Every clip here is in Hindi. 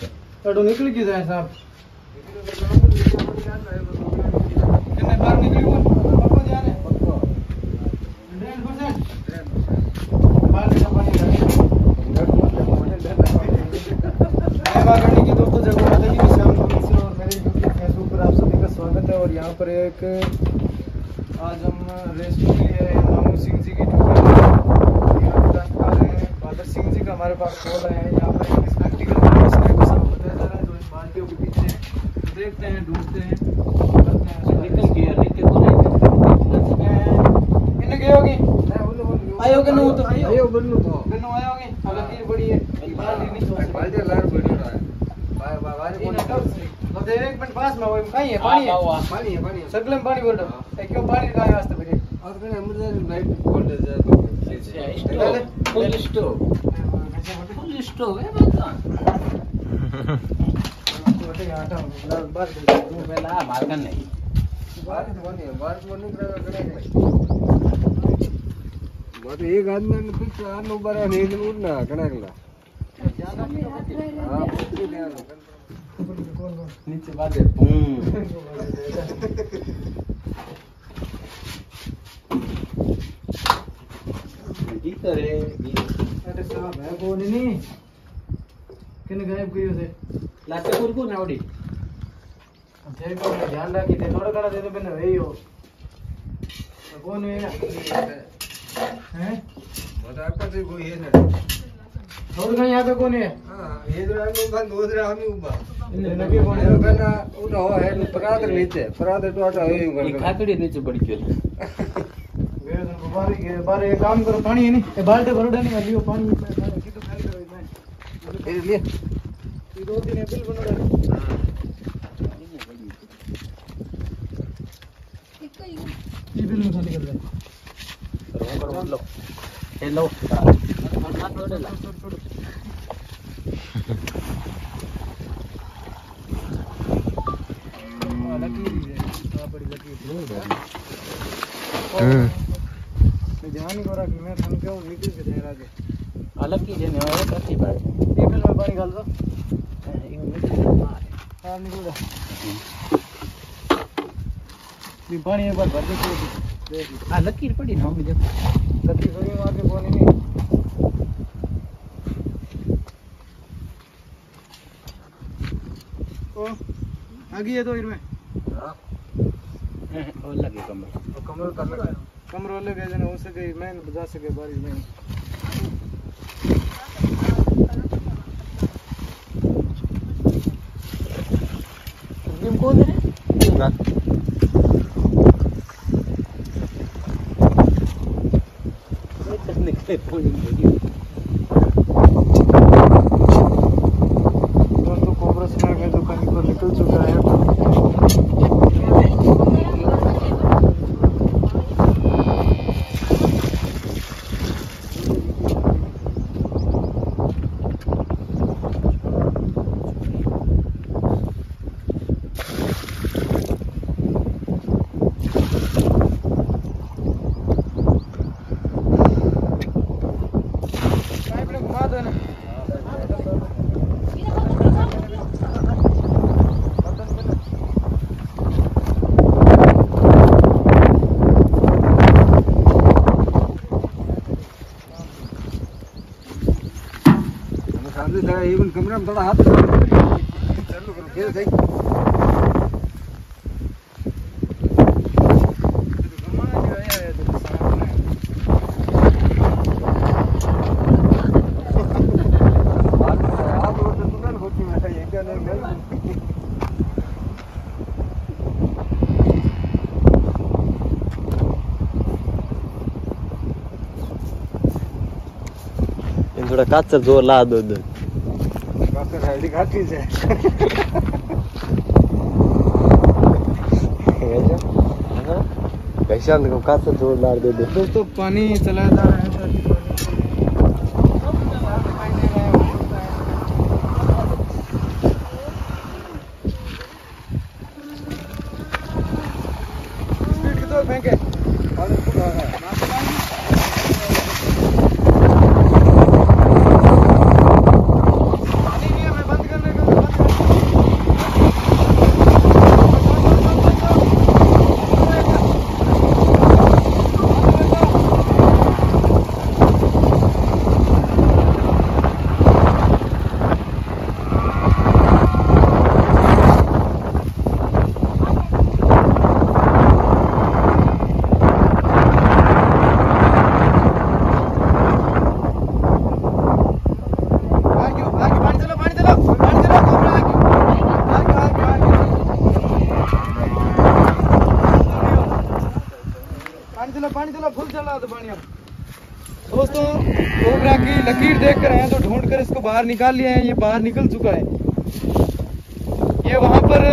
अल्लाह के तो निकल गई जाए साहब कितने बार निकली वो पक्को ध्यान है पक्को 100% बाहर से पानी करने की दोस्तों जगह माता जी शाम को यूट्यूब फेसबुक पर आप सभी का स्वागत है और यहाँ पर एक आज हम रेस्ट के लिए मामू सिंह जी की टूर यहाँ पे टाइम रहे हैं बहादुर सिंह जी का हमारे पास कॉल आया है यहाँ पर एक स्पेक्टिकल को सब बताया जा रहा है जो इन बाल्टियों के पीछे है तो देखते हैं ढूंढते हैं। करते हैं। निकल गया निकल को नहीं गए होगी? आयो के नो तो। आयो बन्नु तो। आया बड़ी है बाल्टी नहीं बाल्टी लार बड़ी रहा है। बाय बाय बाय तो दे एक मिनट पास में वो कहीं है पानी है। पानी है पानी है। सगले में पानी बोल रहा क्यों पानी का वास्ते और कने अमृत लाइट बोल दे जा तो। फुल स्टॉप फुल स्टॉप है बता पहला मार्गन नहीं बात बनी बात बनी करेगा कने बात एक आदमी ने फिक्स आनो बारे नहीं दिन उड़ना कने कला हाँ फिक्स ध्यान नीचे की करे है नहीं लाते कुरकु ना ओडी जय को ध्यान रखी थे थोड़ा कड़ा दे दे बिना वही हो। तो कौन है? हैं? बात आपका से कोई है ना। थोड़ा कहीं यहाँ पे कौन है? हाँ ये हो रहा हम उबा इन्हें लगे कौन ये है कना उन हो है परात नीचे परात तो है ही करो पानी है नहीं ये इसमें कितो खाली कर दो तीन बिल बनो रहे ये बिल में खाली कर दे लो हेलो हाथ जोड़े ध्यान करो कि मैं थम क्यों निकल के दे रहा है अलग की जेने वाला कथी बात। ये बिल में पानी डाल दो। हाँ निकल जा पानी एक बार भर दे देख पड़ी ना मुझे कभी कभी मार के बोले नहीं ओ आगे है तो इनमें और लगे कमर कमर कर लगा कमर वाले गए जने हो। सके मैं बजा सके बारिश में दे निकले पानी में दोस्तों कोबरा स्नैक है जो कहीं पर निकल चुका है पाइप ने घुमा दो ना हम सामने जरा इवन कमरा में थोड़ा हाथ चालू करो फिर सही आप लोग तो सुनन होती है ये क्या नहीं गई थोड़ा काचर ज़ोर ला दो दो डॉक्टर हेल्दी खाती है। कैसा को काचर ज़ोर दो दो। दोस्तों पानी चला जा रहा है दिला, पानी दिला, फुल चला तो पानी दोस्तों कोबरा की लकीर देख कर आए तो ढूंढ कर इसको बाहर निकाल लिया है, ये बाहर निकल चुका है। ये वहाँ पर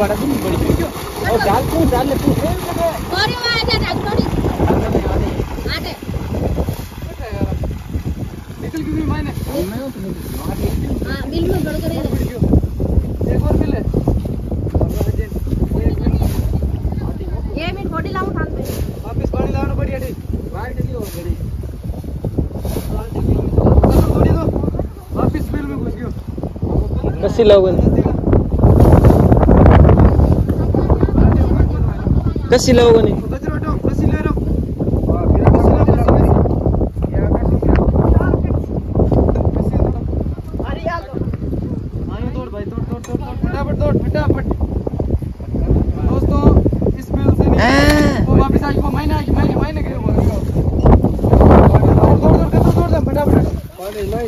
निकल क्यों गई मैंने एक और मिले। वापस पानी लाना बढ़िया ठीक थोड़ी दो वापस बिल में घुस गयो कशी लावून कशी लावून गजर हटाओ रस्सी ले रहा तोड़ भाई तोड़ तोड़ तोड़ तोड़ फटाफट तोड़ फटाफट दोस्तों इस बिल से नहीं वो वापस आज वो महीना आज महीने महीने के लिए तोड़ तोड़ तोड़ तोड़ तोड़ दे फटाफट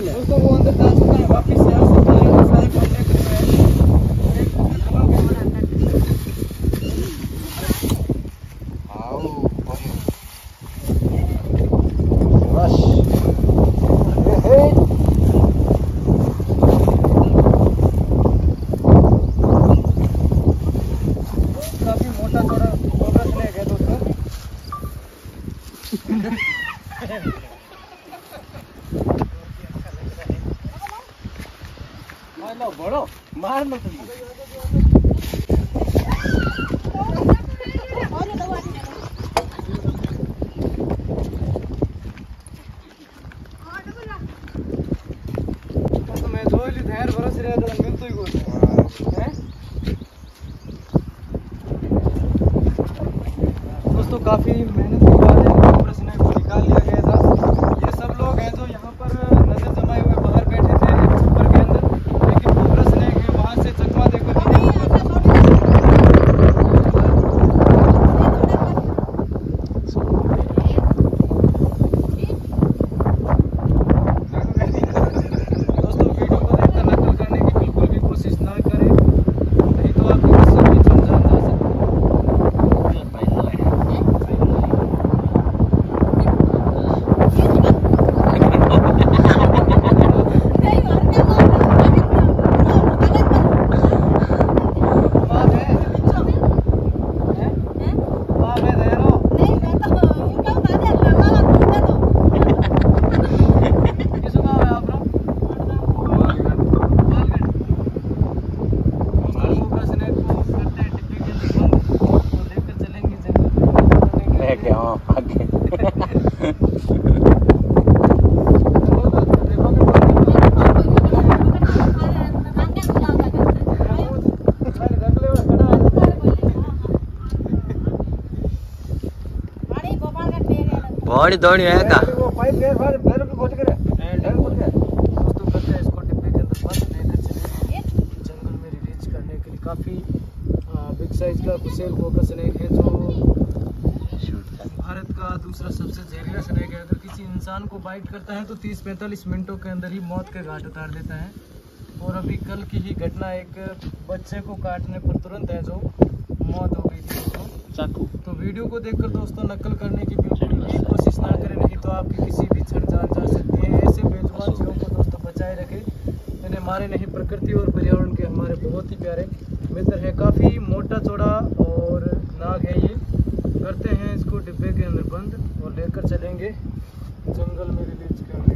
दोस्तों वो अंदर जा चुका है वापस से आ सकता है सारे पन्ने कर रहे काफ़ी मोटा थोड़ा कोबरा स्नेक है दोस्तों बड़ो मार लो तुम तो मैं जो ली धैर बरस रहा था मिल तो ही कुछ हैं दोस्तों काफ़ी मेहनत के बाद है कोबरा स्नेक को निकाल लिया गया था ये सब लोग हैं जो यहाँ पर नज़र जमाए हुए बाहर बैठे थे छप्पर के अंदर लेकिन कोबरा स्नेक है वहाँ से चकमा देकर निकल चुका था दोस्तों वीडियो को देखकर नकल करने की बिल्कुल भी कोशिश ना करें नहीं तो आपकी किसी भी जान जा सकती है बात है हैं? बात है दहरो किस गाँव है आप लोग मालगढ़ दोस्तों कोबरा स्नेक को करते हैं डिब्बे के अंदर बंद और लेकर चलेंगे जंगल में लेके आओ आगे बड़ी दौड़ी है का वो पाइप गैस वाले पैरों पे खोद कर पैर खोद कर दोस्तों करते हैं इसको डिब्बे के अंदर बंद लेकर चले जंगल में रिलीज़ करने के लिए। काफ़ी बिग साइज़ का कुसेल कोबरा स्नेक है जो भारत का दूसरा सबसे जहरीला स्नेक है। अगर किसी इंसान को बाइट करता है तो 30-45 मिनटों के अंदर ही मौत के घाट उतार देता है। और अभी कल की ही घटना एक बच्चे को काटने पर तुरंत है जो मौत हो गई थी। चाकू। तो वीडियो को देखकर दोस्तों नकल करने की बिल्कुल कोशिश ना करें, नहीं तो आपकी किसी भी क्षण जान जा सकती है। ऐसे बेजुबान जीवों को दोस्तों बचाए रखें। इन्हें मारे नहीं, प्रकृति और पर्यावरण के हमारे बहुत ही प्यारे मित्र हैं। काफ़ी मोटा चौड़ा और नाग है ये। करते हैं इसको डिब्बे के अंदर बंद और लेकर चलेंगे। जंगल में रिलीज़ करने।